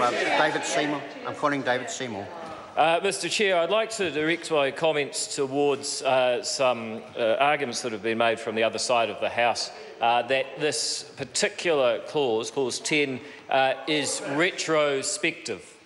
uh, David Seymour. I'm calling David Seymour. Uh, Mr Chair, I'd like to direct my comments towards uh, some uh, arguments that have been made from the other side of the House uh, that this particular clause, Clause 10, uh, is retrospective.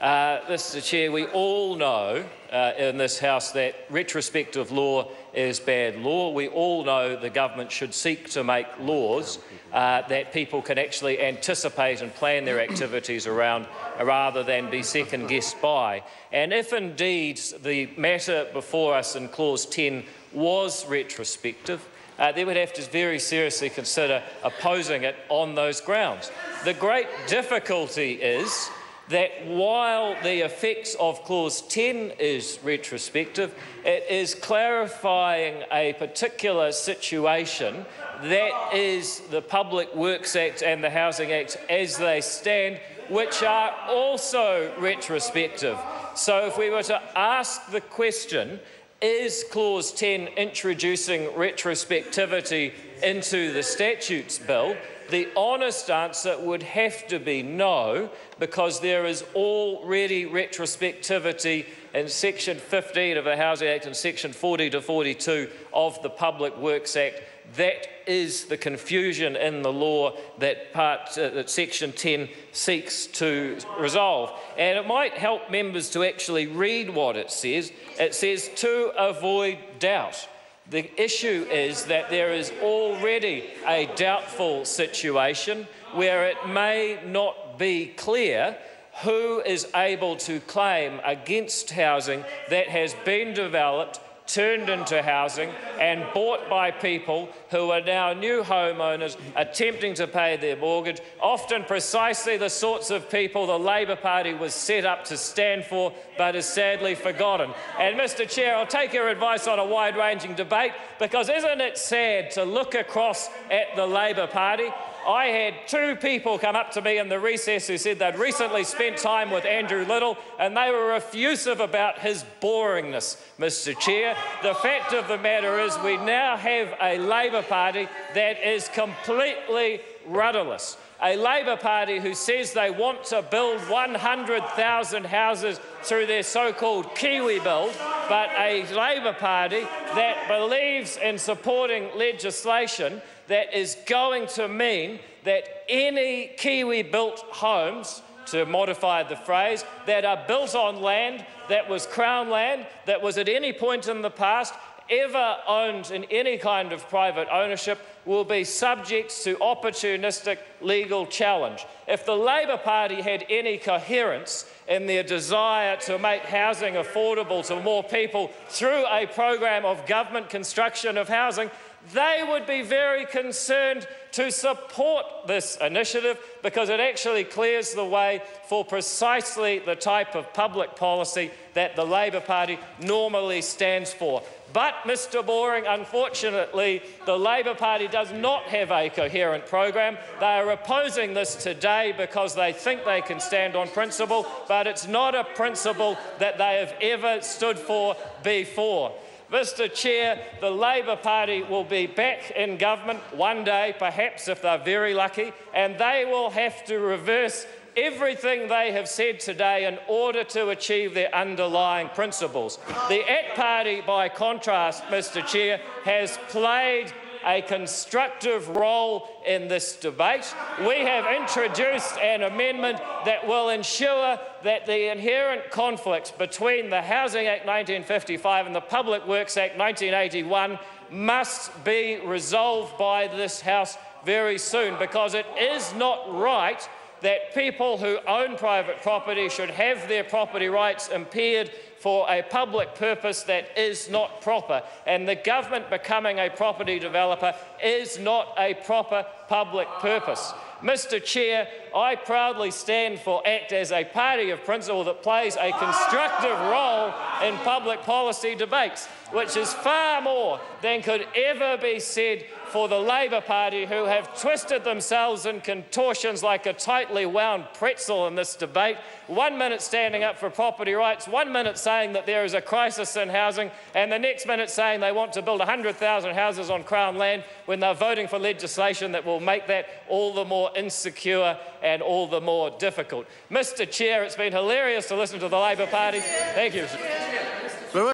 Uh, Mr Chair, we all know uh, in this House that retrospective law is bad law. We all know the government should seek to make laws uh, that people can actually anticipate and plan their activities around rather than be second guessed by. And if indeed the matter before us in Clause 10 was retrospective, uh, they would have to very seriously consider opposing it on those grounds. The great difficulty is that while the effects of Clause 10 is retrospective, it is clarifying a particular situation that is the Public Works Act and the Housing Act as they stand, which are also retrospective. So if we were to ask the question, is Clause 10 introducing retrospectivity into the statutes bill? The honest answer would have to be no, because there is already retrospectivity in Section 15 of the Housing Act and Section 40 to 42 of the Public Works Act. That is the confusion in the law that, part, uh, that Section 10 seeks to resolve. And it might help members to actually read what it says. It says to avoid doubt. The issue is that there is already a doubtful situation where it may not be clear who is able to claim against housing that has been developed turned into housing and bought by people who are now new homeowners attempting to pay their mortgage, often precisely the sorts of people the Labour Party was set up to stand for but is sadly forgotten. And Mr Chair, I'll take your advice on a wide-ranging debate because isn't it sad to look across at the Labour Party I had two people come up to me in the recess who said they'd recently spent time with Andrew Little and they were effusive about his boringness, Mr Chair. The fact of the matter is we now have a Labour Party that is completely rudderless. A Labour Party who says they want to build 100,000 houses through their so-called KiwiBuild, but a Labour Party that believes in supporting legislation that is going to mean that any Kiwi-built homes, to modify the phrase, that are built on land that was Crown land, that was at any point in the past ever owned in any kind of private ownership will be subject to opportunistic legal challenge. If the Labour Party had any coherence in their desire to make housing affordable to more people through a program of government construction of housing, they would be very concerned to support this initiative because it actually clears the way for precisely the type of public policy that the Labour Party normally stands for. But, Mr Boring, unfortunately, the Labour Party does not have a coherent program. They are opposing this today because they think they can stand on principle, but it's not a principle that they have ever stood for before. Mr Chair, the Labour Party will be back in government one day, perhaps if they're very lucky, and they will have to reverse everything they have said today in order to achieve their underlying principles. The ACT Party, by contrast, Mr Chair, has played a constructive role in this debate. We have introduced an amendment that will ensure that the inherent conflicts between the Housing Act 1955 and the Public Works Act 1981 must be resolved by this House very soon because it is not right that people who own private property should have their property rights impaired for a public purpose that is not proper. And the government becoming a property developer is not a proper public purpose. Mr Chair, I proudly stand for ACT as a party of principle that plays a constructive role in public policy debates, which is far more than could ever be said for the Labour Party, who have twisted themselves in contortions like a tightly wound pretzel in this debate. One minute standing up for property rights, one minute saying that there is a crisis in housing, and the next minute saying they want to build 100,000 houses on Crown land when they're voting for legislation that will make that all the more insecure and all the more difficult. Mr Chair, it's been hilarious to listen to the Labour Party. Thank you.